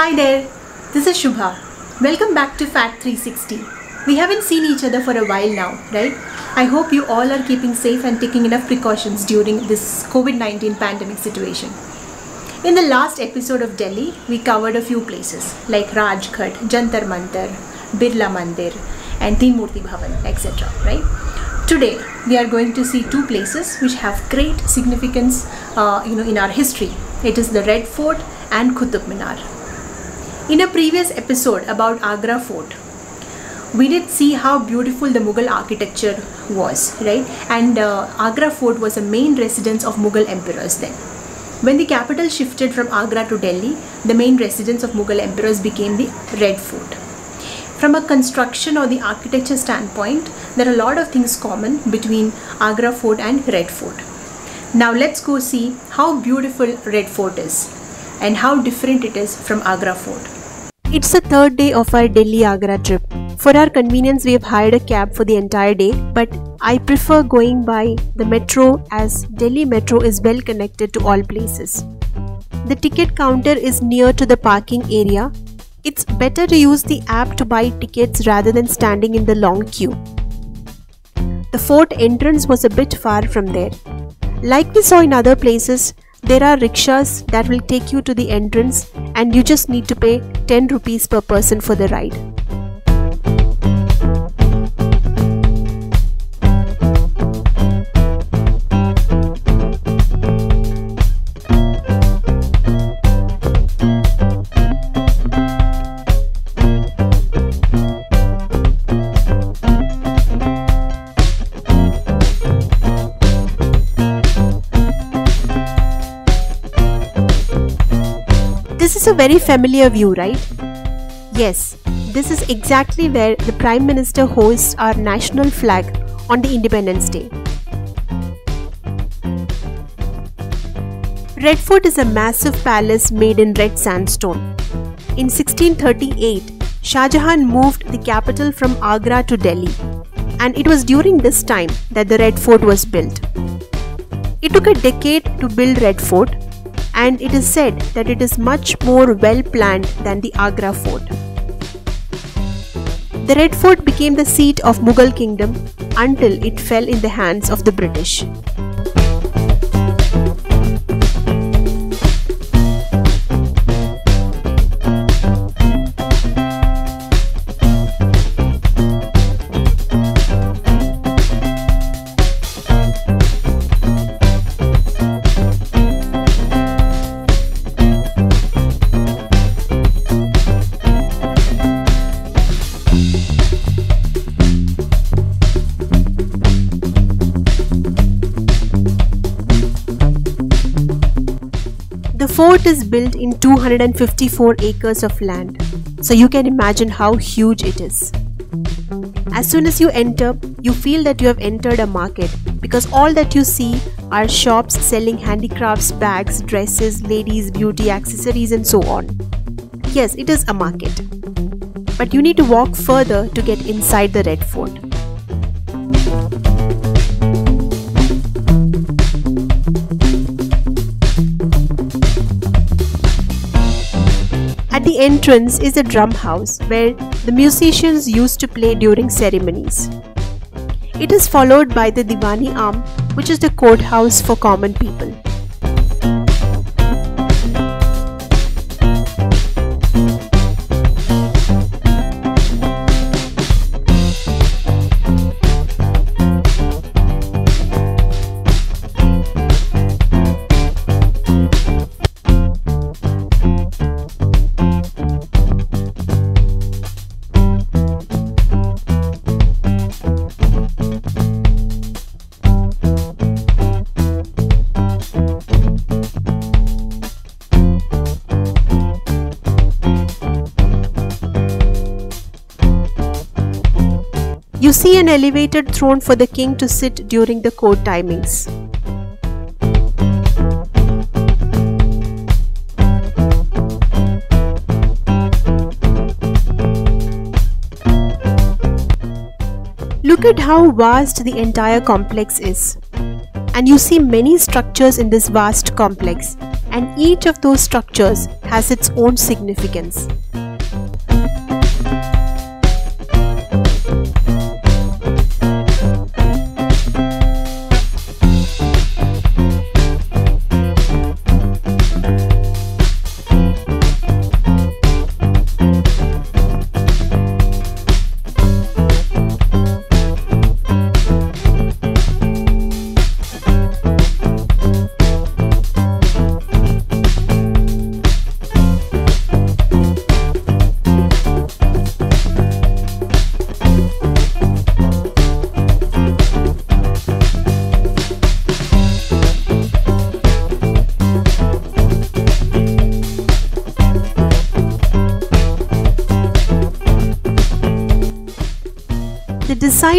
Hi there, this is Shubha. Welcome back to Fat 360. We haven't seen each other for a while now, right? I hope you all are keeping safe and taking enough precautions during this COVID 19 pandemic situation. In the last episode of Delhi, we covered a few places like Rajghat, Jantar Mantar, Birla Mandir, and Teen Murti Bhavan, etc. Right? Today, we are going to see two places which have great significance, uh, you know, in our history. It is the Red Fort and Qutub Minar. In a previous episode about Agra Fort, we did see how beautiful the Mughal architecture was, right? And uh, Agra Fort was a main residence of Mughal emperors then. When the capital shifted from Agra to Delhi, the main residence of Mughal emperors became the Red Fort. From a construction or the architecture standpoint, there are a lot of things common between Agra Fort and Red Fort. Now let's go see how beautiful Red Fort is and how different it is from Agra Fort. It's the third day of our Delhi Agra trip. For our convenience, we have hired a cab for the entire day, but I prefer going by the metro as Delhi Metro is well connected to all places. The ticket counter is near to the parking area. It's better to use the app to buy tickets rather than standing in the long queue. The fort entrance was a bit far from there. Like we saw in other places, there are rickshaws that will take you to the entrance and you just need to pay 10 rupees per person for the ride. A very familiar view, right? Yes, this is exactly where the Prime Minister hoists our national flag on the Independence Day. Red Fort is a massive palace made in red sandstone. In 1638, Shah Jahan moved the capital from Agra to Delhi, and it was during this time that the Red Fort was built. It took a decade to build Red Fort, and it is said that it is much more well planned than the Agra fort. The Red Fort became the seat of Mughal kingdom until it fell in the hands of the British. Is built in 254 acres of land, so you can imagine how huge it is. As soon as you enter, you feel that you have entered a market because all that you see are shops selling handicrafts, bags, dresses, ladies' beauty accessories, and so on. Yes, it is a market. But you need to walk further to get inside the Red Fort. Entrance is a drum house where the musicians used to play during ceremonies. It is followed by the Diwan-i-Am, which is the courthouse for common people. See an elevated throne for the king to sit during the court timings. Look at how vast the entire complex is. And you see many structures in this vast complex, and each of those structures has its own significance.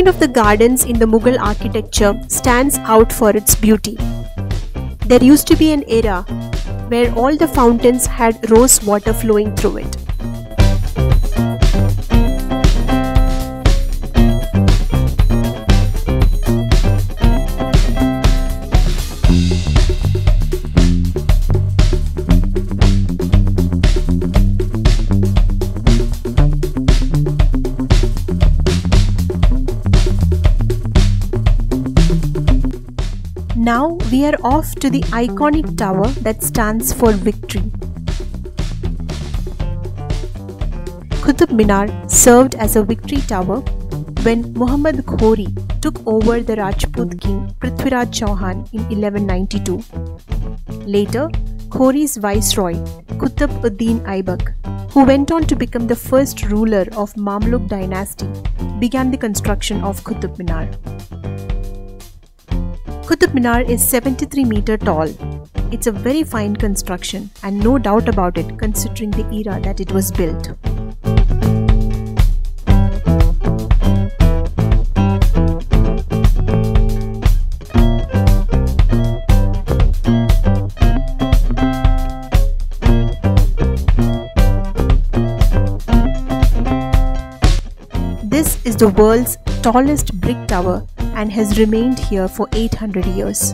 Design of the gardens in the Mughal architecture stands out for its beauty. There used to be an era where all the fountains had rose water flowing through it. We are off to the iconic tower that stands for victory. Qutub Minar served as a victory tower when Muhammad Ghori took over the Rajput king Prithviraj Chauhan in 1192. Later, Ghori's viceroy Qutb ud-Din Aibak, who went on to become the first ruler of Mamluk dynasty, began the construction of Qutub Minar. Qutub Minar is 73 meter tall. It's a very fine construction and no doubt about it considering the era that it was built. This is the world's tallest brick tower and has remained here for 800 years.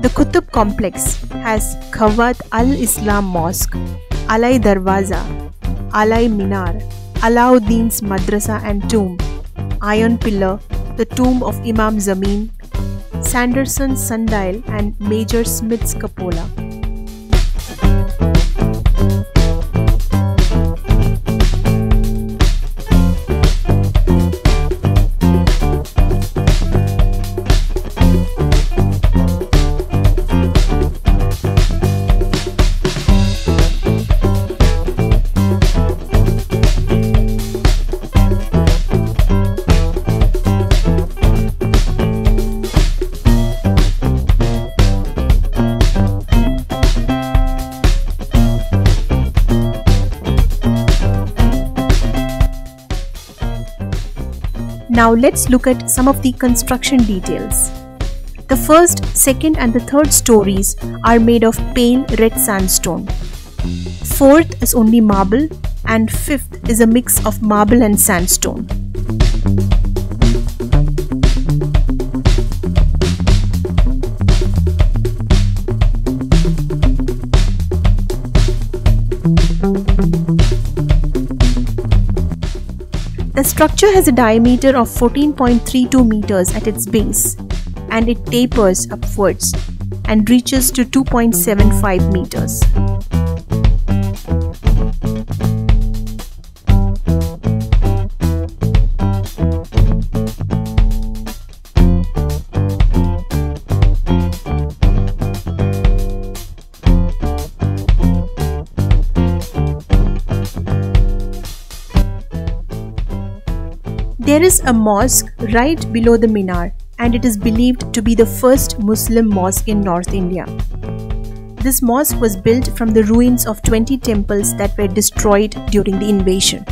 The Qutub complex has Khawat Al Islam Mosque, Alai Darwaza, Alai Minar, Alauddin's Madrasa and Tomb, Iron Pillar, the tomb of Imam Zameen, Sanderson's Sundial, and Major Smith's Cupola. Now let's look at some of the construction details. The first, second and the third stories are made of pale red sandstone. Fourth is only marble and fifth is a mix of marble and sandstone. Structure has a diameter of 14.32 meters at its base and it tapers upwards and reaches to 2.75 meters. Is a mosque right below the minar and it is believed to be the first Muslim mosque in North India. This mosque was built from the ruins of 20 temples that were destroyed during the invasion.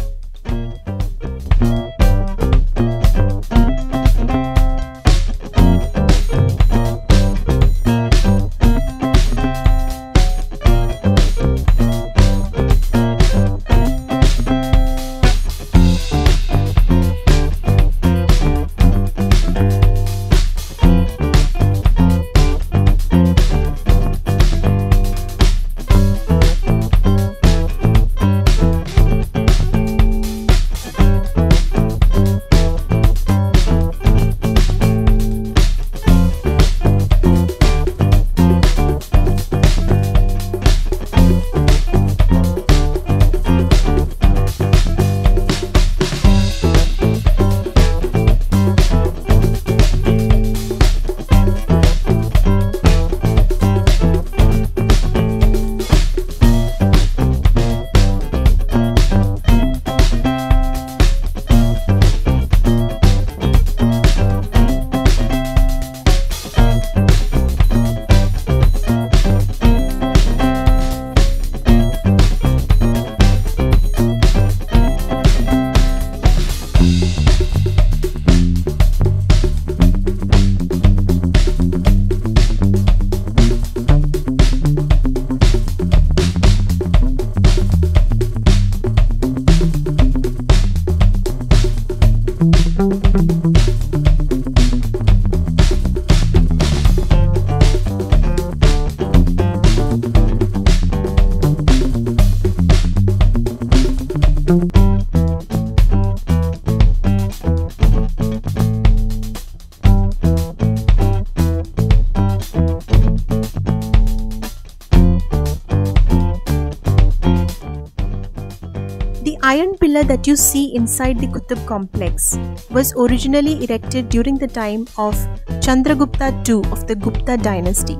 That you see inside the Qutub complex was originally erected during the time of Chandragupta II of the Gupta dynasty.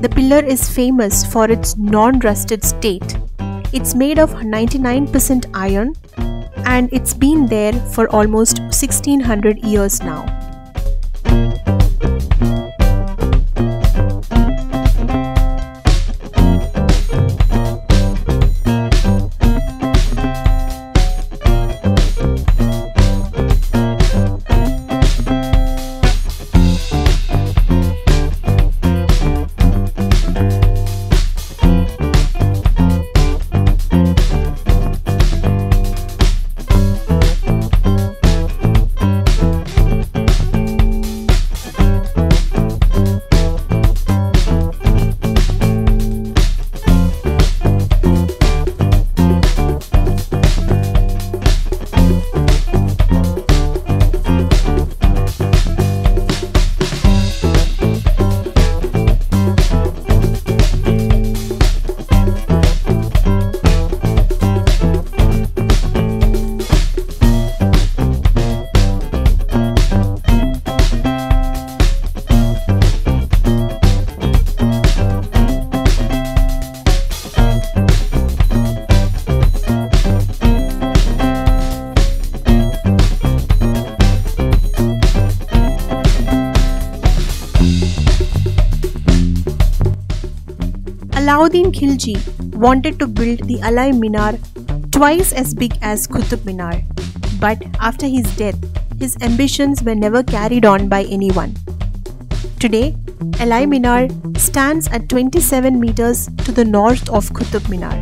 The pillar is famous for its non-rusted state. It's made of 99% iron and it's been there for almost 1600 years now. Alauddin Khilji wanted to build the Alai Minar twice as big as Qutub Minar, but after his death, his ambitions were never carried on by anyone. Today, Alai Minar stands at 27 meters to the north of Qutub Minar.